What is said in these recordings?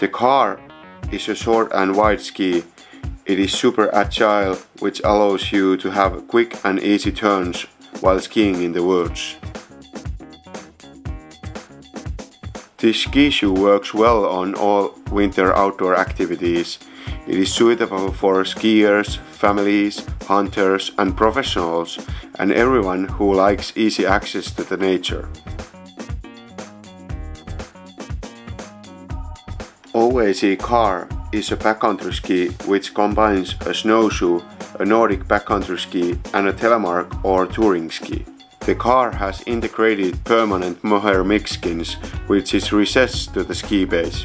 The Kar is a short and wide ski. It is super agile, which allows you to have quick and easy turns while skiing in the woods. This ski shoe works well on all winter outdoor activities. It is suitable for skiers, families, hunters and professionals and everyone who likes easy access to the nature. OAC Kar is a backcountry ski which combines a snowshoe, a Nordic backcountry ski and a telemark or touring ski. The Kar has integrated permanent mohair mix skins which is recessed to the ski base.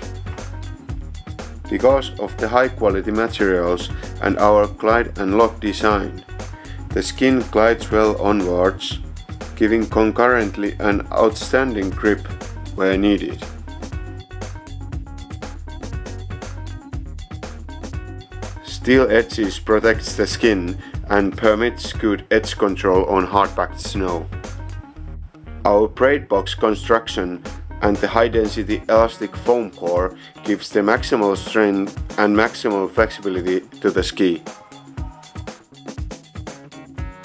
Because of the high quality materials and our glide and lock design, the skin glides well onwards, giving concurrently an outstanding grip where needed. Steel edges protects the skin and permits good edge control on hard-packed snow. Our braid box construction and the high density elastic foam core gives the maximal strength and maximal flexibility to the ski.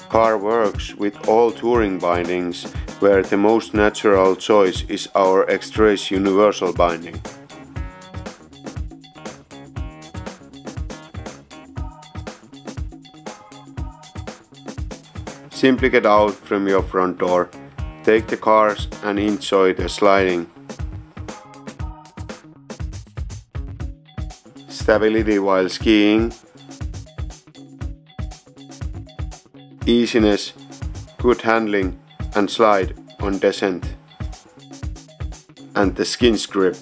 Kar works with all touring bindings where the most natural choice is our X-Trace universal binding. Simply get out from your front door, take the Kars and enjoy the sliding. Stability while skiing. Easiness, good handling and slide on descent. And the skin's grip.